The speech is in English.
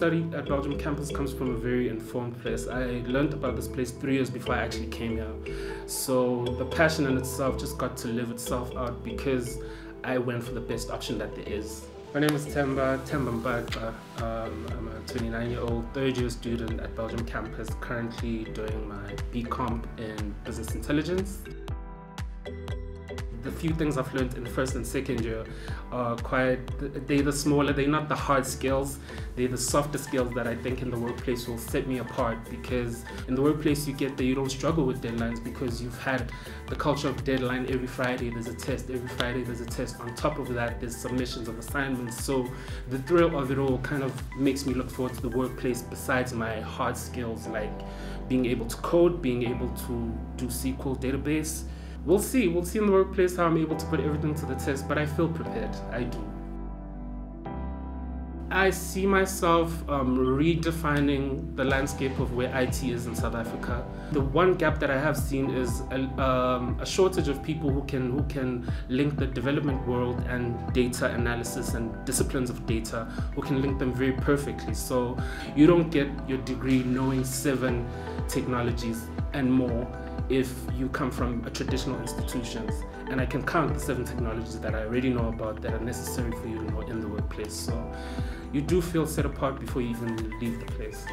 study at Belgium campus comes from a very informed place. I learned about this place three years before I actually came here. So the passion in itself just got to live itself out because I went for the best option that there is. My name is Themba, Themba Mpaxa. Um, I'm a 29 year old third year student at Belgium campus, currently doing my BComp in Business Intelligence the few things I've learned in first and second year are quite, they're the smaller, they're not the hard skills, they're the softer skills that I think in the workplace will set me apart because in the workplace you get that you don't struggle with deadlines because you've had the culture of deadline every Friday, there's a test, every Friday there's a test. On top of that, there's submissions of assignments. So the thrill of it all kind of makes me look forward to the workplace besides my hard skills like being able to code, being able to do SQL database, we'll see. We'll see in the workplace how I'm able to put everything to the test, but I feel prepared. I do. I see myself um, redefining the landscape of where IT is in South Africa. The one gap that I have seen is a, um, a, shortage of people who can who can link the development world and data analysis and disciplines of data, who can link them very perfectly. So you don't get your degree knowing seven technologies and more if you come from a traditional institutions and I can count the seven technologies that I already know about that are necessary for you to know in the workplace. So you do feel set apart before you even leave the place.